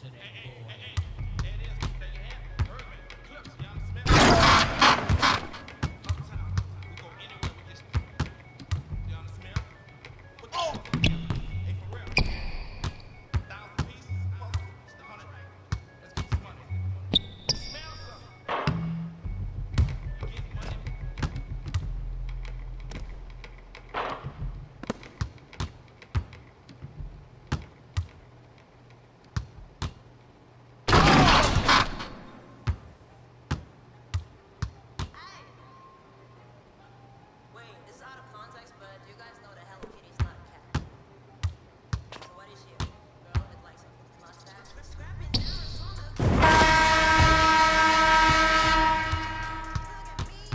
today, boy.